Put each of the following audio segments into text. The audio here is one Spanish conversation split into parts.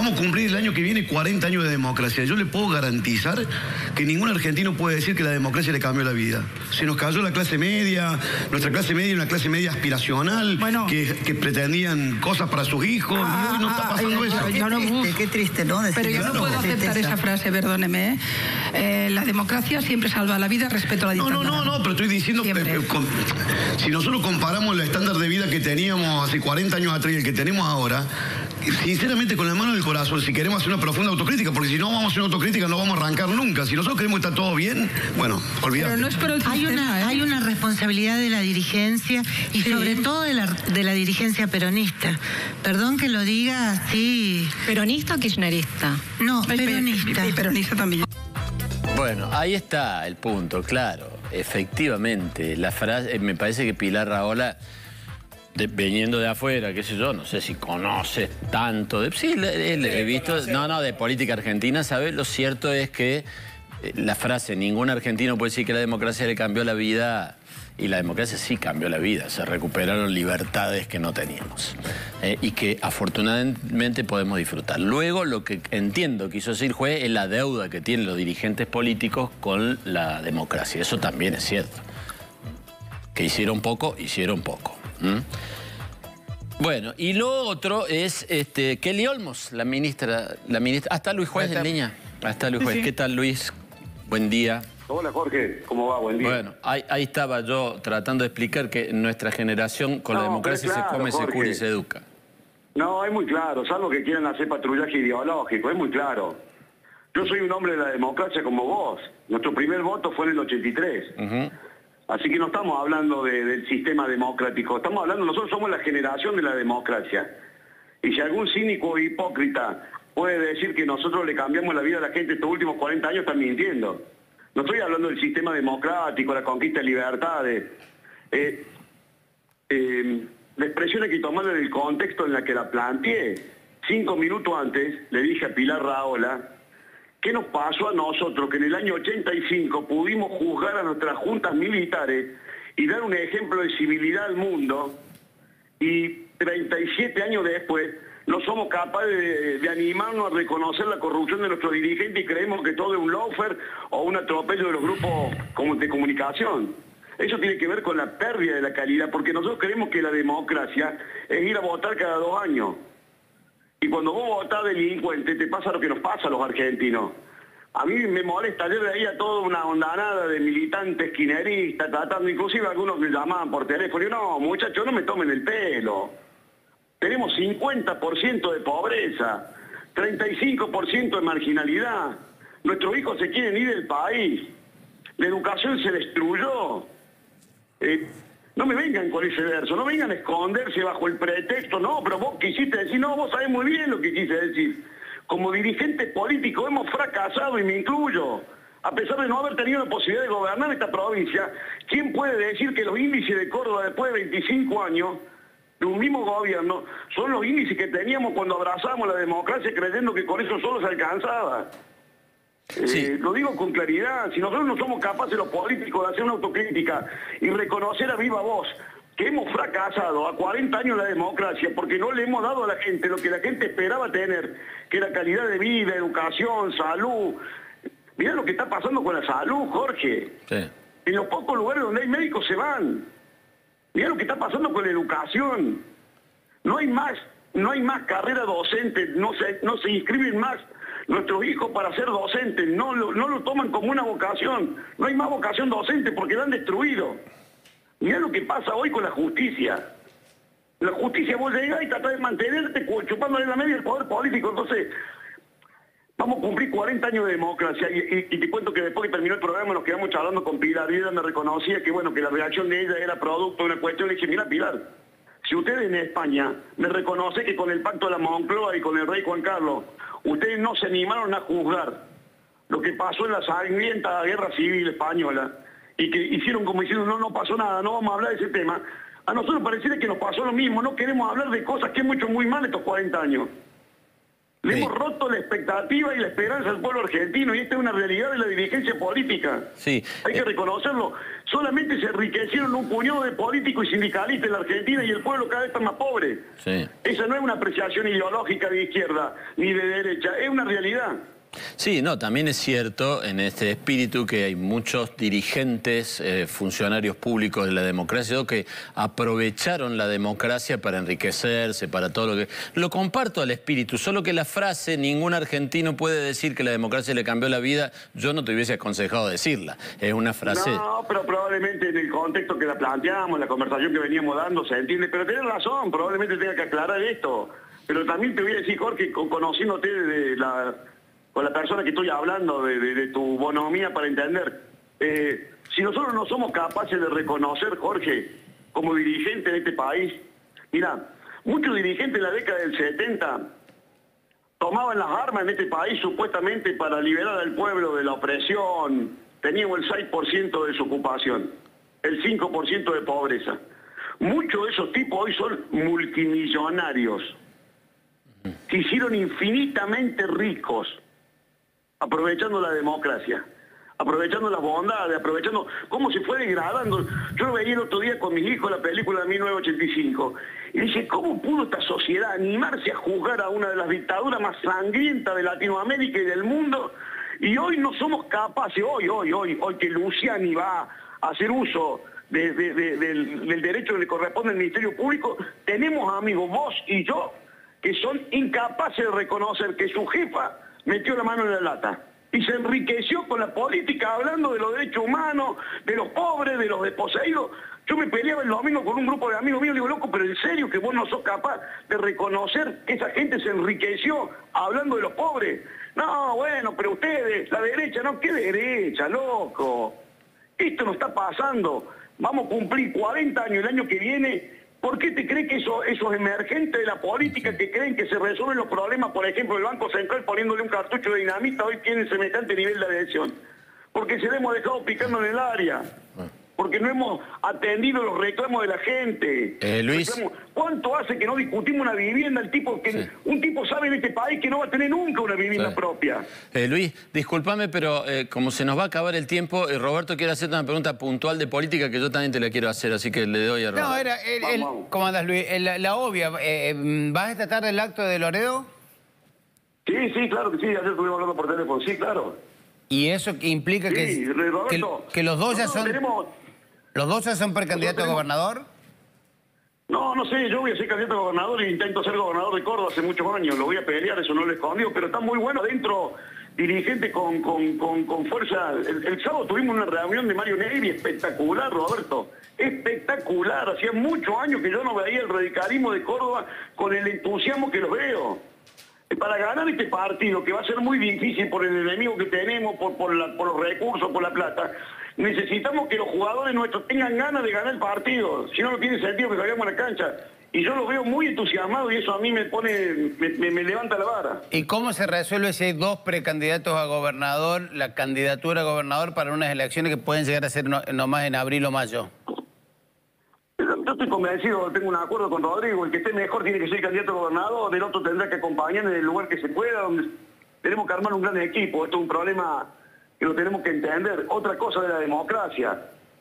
Vamos a cumplir el año que viene 40 años de democracia. Yo le puedo garantizar que ningún argentino puede decir que la democracia le cambió la vida. Se nos cayó la clase media, nuestra clase media una clase media aspiracional, que, pretendían cosas para sus hijos, y hoy no está pasando eso. Qué triste, qué triste, ¿no? Pero yo no puedo aceptar esa frase, perdóneme. ¿eh? Eh, la democracia siempre salva la vida, respeto a la dictadura. No, no, no, pero estoy diciendo que si nosotros comparamos el estándar de vida que teníamos hace 40 años atrás y el que tenemos ahora, sinceramente con la mano del corazón, si queremos hacer una profunda autocrítica, porque si no vamos a hacer una autocrítica no vamos a arrancar nunca. Si nosotros queremos que está todo bien, bueno, olvídate. Pero no es por el hay, una, ¿eh? hay una responsabilidad de la dirigencia y sobre todo de la, de la dirigencia peronista. Perdón que lo diga así. ¿Peronista o kirchnerista? No, peronista. Y peronista también. Bueno, ahí está el punto, claro. Efectivamente, la frase, me parece que Pilar Raola veniendo de afuera, qué sé yo, no sé si conoces tanto de... Sí, he visto, no, no, de política argentina, ¿sabes? Lo cierto es que eh, la frase, ningún argentino puede decir que la democracia le cambió la vida, y la democracia sí cambió la vida, se recuperaron libertades que no teníamos eh, y que afortunadamente podemos disfrutar. Luego lo que entiendo quiso decir juez es la deuda que tienen los dirigentes políticos con la democracia, eso también es cierto. Que hicieron poco, hicieron poco. ¿Mm? Bueno, y lo otro es este, Kelly Olmos, la ministra. La ministra. ¿Hasta Luis Juez en línea? Hasta Luis Juez. ¿Qué tal, Luis? Buen día. Hola, Jorge. ¿Cómo va? Buen día. Bueno, ahí, estaba yo tratando de explicar que nuestra generación con la democracia se come, se cura y se educa. No, es muy claro, salvo que quieran hacer patrullaje ideológico, es muy claro. Yo soy un hombre de la democracia como vos. Nuestro primer voto fue en el 83. Así que no estamos hablando del sistema democrático, estamos hablando, nosotros somos la generación de la democracia. Y si algún cínico o hipócrita puede decir que nosotros le cambiamos la vida a la gente estos últimos 40 años, está mintiendo. No estoy hablando del sistema democrático, la conquista de libertades. Eh, eh, la expresión hay que tomarla en el contexto en la que la planteé. Cinco minutos antes le dije a Pilar Raola ¿Qué nos pasó a nosotros que en el año 85 pudimos juzgar a nuestras juntas militares y dar un ejemplo de civilidad al mundo y 37 años después no somos capaces de, animarnos a reconocer la corrupción de nuestros dirigentes y creemos que todo es un loafer o un atropello de los grupos de comunicación? Eso tiene que ver con la pérdida de la calidad, porque nosotros creemos que la democracia es ir a votar cada dos años. Y cuando vos votás delincuente, te pasa lo que nos pasa a los argentinos. A mí me molesta, ayer veía toda una ondanada de militantes esquineristas, tratando, inclusive algunos me llamaban por teléfono, y no, muchachos, no me tomen el pelo. Tenemos 50% de pobreza, 35% de marginalidad. Nuestros hijos se quieren ir del país. La educación se destruyó. Eh, no me vengan con ese verso, no vengan a esconderse bajo el pretexto, no, pero vos quisiste decir, no, vos sabés muy bien lo que quise decir. Como dirigentes políticos hemos fracasado y me incluyo. A pesar de no haber tenido la posibilidad de gobernar esta provincia, ¿quién puede decir que los índices de Córdoba después de 25 años de un mismo gobierno son los índices que teníamos cuando abrazamos la democracia creyendo que con eso solo se alcanzaba? Eh, lo digo con claridad, si nosotros no somos capaces los políticos de hacer una autocrítica y reconocer a viva voz que hemos fracasado a 40 años la democracia porque no le hemos dado a la gente lo que la gente esperaba tener, que era calidad de vida, educación, salud. Mirá lo que está pasando con la salud, Jorge. En los pocos lugares donde hay médicos se van. Mirá lo que está pasando con la educación. No hay más, no hay más carrera docente, no se, no se inscriben más nuestros hijos para ser docentes, no lo, no lo toman como una vocación, no hay más vocación docente porque la han destruido. Mirá lo que pasa hoy con la justicia. La justicia vos llegás y tratás de mantenerte chupándole la media el poder político, entonces vamos a cumplir 40 años de democracia. Y, te cuento que después que terminó el programa nos quedamos charlando con Pilar. Y ella me reconocía que bueno que la reacción de ella era producto de una cuestión, le dije, mira Pilar, si ustedes en España me reconoce que con el pacto de la Moncloa y con el rey Juan Carlos Ustedes no se animaron a juzgar lo que pasó en la sangrienta guerra civil española y que hicieron como diciendo, no, no pasó nada, no vamos a hablar de ese tema. A nosotros pareciera que nos pasó lo mismo, no queremos hablar de cosas que hemos hecho muy mal estos 40 años. Le hemos roto la expectativa y la esperanza del pueblo argentino y esta es una realidad de la dirigencia política. Sí. Hay que reconocerlo. Solamente se enriquecieron un puñado de políticos y sindicalistas en la Argentina y el pueblo cada vez está más pobre. Sí. Esa no es una apreciación ideológica de izquierda ni de derecha, es una realidad. Sí, no, también es cierto en este espíritu que hay muchos dirigentes, eh, funcionarios públicos de la democracia que aprovecharon la democracia para enriquecerse, para todo lo que... Lo comparto al espíritu, solo que la frase ningún argentino puede decir que la democracia le cambió la vida, yo no te hubiese aconsejado decirla. Es una frase... No, pero probablemente en el contexto que la planteamos, la conversación que veníamos dando, se entiende, pero tenés razón, probablemente tenga que aclarar esto. Pero también te voy a decir, Jorge, conociéndote de la con la persona que estoy hablando, de, tu bonomía para entender. Eh, si nosotros no somos capaces de reconocer, Jorge, como dirigente de este país, mira, muchos dirigentes en la década del 70 tomaban las armas en este país supuestamente para liberar al pueblo de la opresión, teníamos el 6% de su ocupación, el 5% de pobreza. Muchos de esos tipos hoy son multimillonarios, que hicieron infinitamente ricos aprovechando la democracia, aprovechando las bondades, aprovechando cómo se fue degradando. Yo lo veía el otro día con mis hijos la película de 1985 y dije, ¿cómo pudo esta sociedad animarse a juzgar a una de las dictaduras más sangrientas de Latinoamérica y del mundo? Y hoy no somos capaces, hoy, hoy, hoy, hoy que Luciani va a hacer uso del, del derecho que le corresponde al Ministerio Público, tenemos amigos, vos y yo, que son incapaces de reconocer que su jefa metió la mano en la lata y se enriqueció con la política hablando de los derechos humanos, de los pobres, de los desposeídos. Yo me peleaba el domingo con un grupo de amigos míos, digo, loco, pero en serio que vos no sos capaz de reconocer que esa gente se enriqueció hablando de los pobres. No, bueno, pero ustedes, la derecha, no, ¿qué derecha, loco? Esto no está pasando. Vamos a cumplir 40 años el año que viene ¿Por qué te crees que eso, esos emergentes de la política que creen que se resuelven los problemas, por ejemplo, el Banco Central poniéndole un cartucho de dinamita, hoy tienen semejante nivel de adhesión? Porque se le hemos dejado picando en el área porque no hemos atendido los reclamos de la gente. Eh, Luis. ¿Cuánto hace que no discutimos una vivienda? El tipo que Un tipo sabe en este país que no va a tener nunca una vivienda propia. Eh, Luis, discúlpame, pero eh, como se nos va a acabar el tiempo, Roberto quiere hacerte una pregunta puntual de política que yo también te la quiero hacer, así que le doy a Roberto. No, era, el, ¿cómo andas, Luis? La, obvia, ¿vas a tratar el acto de Loredo? Sí, sí, claro que sí, ayer estuvimos hablando por teléfono, sí, claro. ¿Y eso implica que, que, los dos ya son... ¿Los dos son precandidatos a gobernador? No, no sé, yo voy a ser candidato a gobernador e intento ser gobernador de Córdoba hace muchos años. Lo voy a pelear, eso no lo escondido, pero está muy bueno dentro, dirigente con, con, fuerza. El, sábado tuvimos una reunión de Mario Neri espectacular, Roberto. Espectacular. Hacía muchos años que yo no veía el radicalismo de Córdoba con el entusiasmo que lo veo. Para ganar este partido, que va a ser muy difícil por el enemigo que tenemos, por, por los recursos, por la plata, necesitamos que los jugadores nuestros tengan ganas de ganar el partido. Si no, no tiene sentido que salgamos a la cancha. Y yo lo veo muy entusiasmado y eso a mí me pone, me, levanta la vara. ¿Y cómo se resuelve si hay dos precandidatos a gobernador, la candidatura a gobernador para unas elecciones que pueden llegar a ser nomás en abril o mayo? Yo estoy convencido, tengo un acuerdo con Rodrigo, el que esté mejor tiene que ser candidato a gobernador, del otro tendrá que acompañar en el lugar que se pueda, donde tenemos que armar un gran equipo. Esto es un problema que lo tenemos que entender. Otra cosa de la democracia,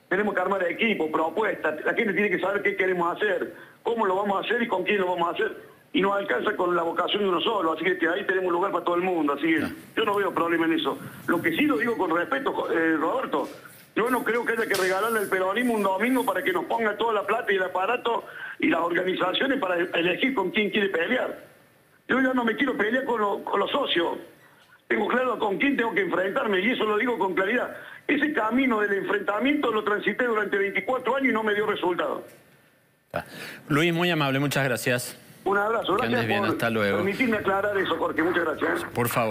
tenemos que armar equipo, propuestas, la gente tiene que saber qué queremos hacer, cómo lo vamos a hacer y con quién lo vamos a hacer. Y no alcanza con la vocación de uno solo, así que ahí tenemos lugar para todo el mundo, así que yo no veo problema en eso. Lo que sí lo digo con respeto, eh, Roberto, yo no creo que haya que regalarle el peronismo un domingo para que nos ponga toda la plata y el aparato y las organizaciones para elegir con quién quiere pelear. Yo ya no me quiero pelear con, con los socios tengo claro con quién tengo que enfrentarme y eso lo digo con claridad. Ese camino del enfrentamiento lo transité durante 24 años y no me dio resultado. Ah. Luis, muy amable, muchas gracias. Un abrazo, gracias bien, hasta luego. permitirme aclarar eso, Jorge, muchas gracias. Por favor.